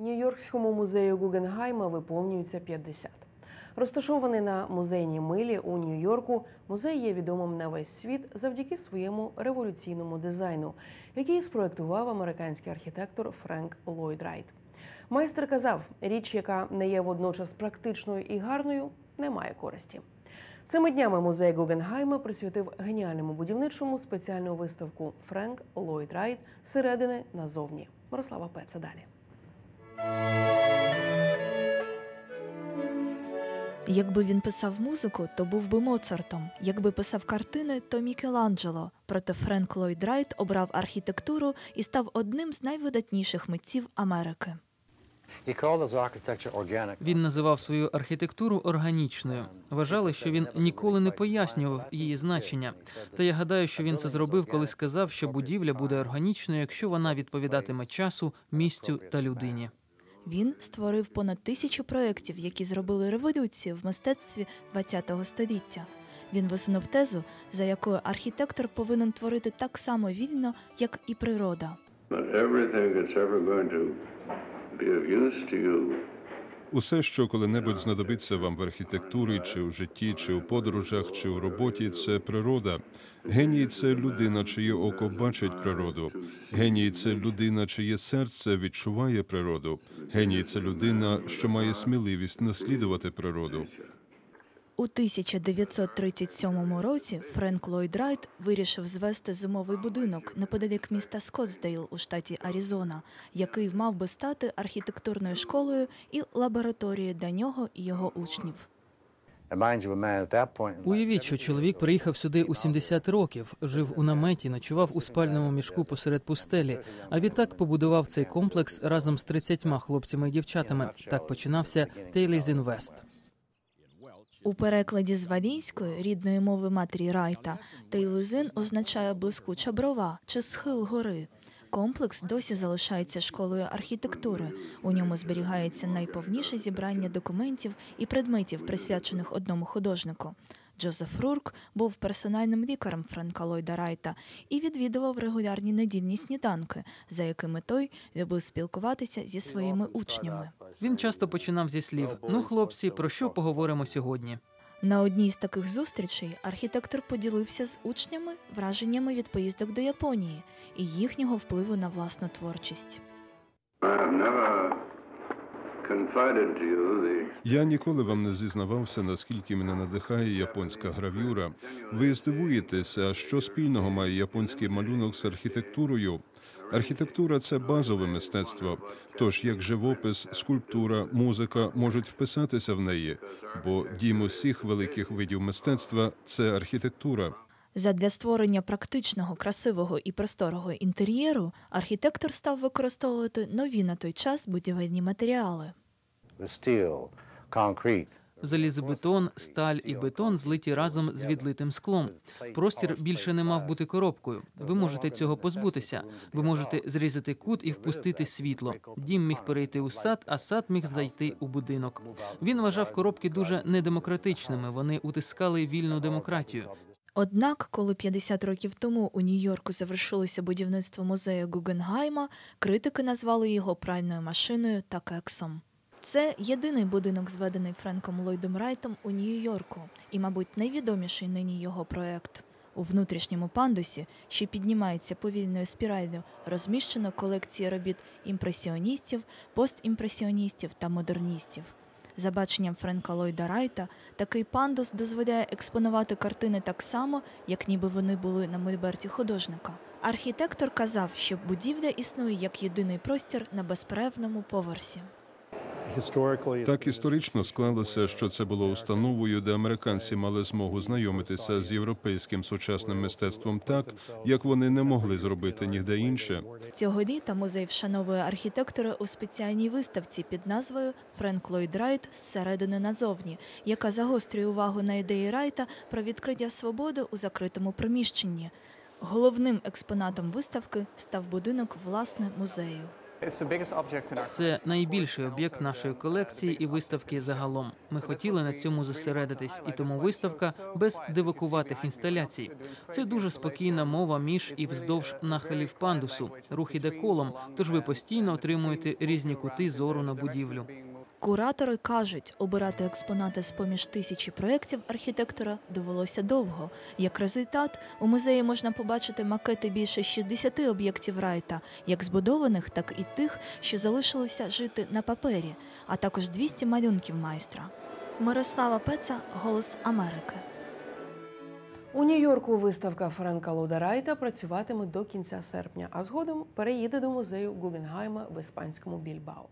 Нью-Йоркському музею Ґуґенгайма виповнюється 50. Розташований на музейній милі у Нью-Йорку, музей є відомим на весь світ завдяки своєму революційному дизайну, який спроектував американський архітектор Френк Ллойд Райт. Майстер казав, річ, яка не є водночас практичною і гарною, не має користі. Цими днями музей Ґуґенгайма присвятив геніальному будівничому спеціальну виставку Френк Ллойд Райт зсередини назовні. Мирослава Пеца далі. Якби він писав музику, то був би Моцартом. Якби писав картини, то Мікеланджело. Проте Френк Ллойд Райт обрав архітектуру і став одним з найвидатніших митців Америки. Він називав свою архітектуру органічною. Вважали, що він ніколи не пояснював її значення. Та я гадаю, що він це зробив, коли сказав, що будівля буде органічною, якщо вона відповідатиме часу, місцю та людині. Він створив понад тисячу проєктів, які зробили революцію в мистецтві ХХ століття. Він висунув тезу, за якою архітектор повинен творити так само вільно, як і природа. Everything that's ever going to be of use to you Усе, що коли-небудь знадобиться вам в архітектурі, чи у житті, чи у подорожах, чи у роботі, це природа. Геній це людина, чиє око бачить природу. Геній це людина, чиє серце відчуває природу. Геній це людина, що має сміливість наслідувати природу. У 1937 році Френк Ллойд Райт вирішив звести зимовий будинок неподалік міста Скоттсдейл у штаті Аризона, який мав би стати архітектурною школою і лабораторією для нього і його учнів. Уявіть, що чоловік приїхав сюди у 70 років, жив у наметі, ночував у спальному мішку посеред пустелі. А відтак побудував цей комплекс разом з 30 хлопцями і дівчатами. Так починався Тейліз Інвест. У перекладі з валійської рідної мови матері Райта Тейлизин означає блискуча брова чи схил гори. Комплекс досі залишається школою архітектури. У ньому зберігається найповніше зібрання документів і предметів, присвячених одному художнику. Джозеф Рурк був персональним лікарем Франка Ллойда Райта і відвідував регулярні недільні сніданки, за якими той любив спілкуватися зі своїми учнями. Він часто починав зі слів: Ну, хлопці, про що поговоримо сьогодні? На одній з таких зустрічей архітектор поділився з учнями враженнями від поїздок до Японії і їхнього впливу на власну творчість. Я ніколи вам не зізнавався, наскільки мене надихає японська гравюра. Ви здивуєтеся, що спільного має японський малюнок з архітектурою. Архітектура це базове мистецтво. Тож як живопис, скульптура, музика можуть вписатися в неї, бо дім усіх великих видів мистецтва це архітектура. Задля створення практичного, красивого і просторого інтер'єру архітектор став використовувати нові на той час будівельні матеріали. Залізобетон, сталь і бетон злиті разом з відлитим склом. Простір більше не мав бути коробкою. Ви можете цього позбутися. Ви можете зрізати кут і впустити світло. Дім міг перейти у сад, а сад міг зайти у будинок. Він вважав коробки дуже недемократичними. Вони утискали вільну демократію. Однак, коли 50 років тому у Нью-Йорку завершилося будівництво музею Гугенгайма, критики назвали його пральною машиною та кексом. Це єдиний будинок, зведений Френком Ллойдом Райтом у Нью-Йорку, і, мабуть, найвідоміший нині його проект. У внутрішньому пандусі, що піднімається повільною спіраллю, розміщено колекції робіт імпресіоністів, постімпресіоністів та модерністів. За баченням Френка Ллойда Райта, такий пандус дозволяє експонувати картини так само, як ніби вони були на мольберті художника. Архітектор казав, що будівля існує як єдиний простір на безперервному поверсі. Так історично склалося, що це було установою, де американці мали змогу знайомитися з європейським сучасним мистецтвом так, як вони не могли зробити ніде інше. Цього літа музей вшановує архітектора у спеціальній виставці під назвою Френк Ллойд Райт зсередини назовні, яка загострює увагу на ідеї Райта про відкриття свободи у закритому приміщенні. Головним експонатом виставки став будинок власне музею. Це найбільший об'єкт нашої колекції і виставки загалом. Ми хотіли на цьому зосередитись, і тому виставка без дивокуватих інсталяцій. Це дуже спокійна мова між і вздовж нахилів пандусу. Рух іде колом, тож ви постійно отримуєте різні кути зору на будівлю. Куратори кажуть, обирати експонати з поміж тисячі проєктів архітектора довелося довго. Як результат, у музеї можна побачити макети більше 60 об'єктів Райта, як збудованих, так і тих, що залишилися жити на папері, а також 200 малюнків майстра. Мирослава Пеца, Голос Америки. У Нью-Йорку виставка Френка Лода Райта працюватиме до кінця серпня, а згодом переїде до музею Гугенгайма в іспанському Більбао.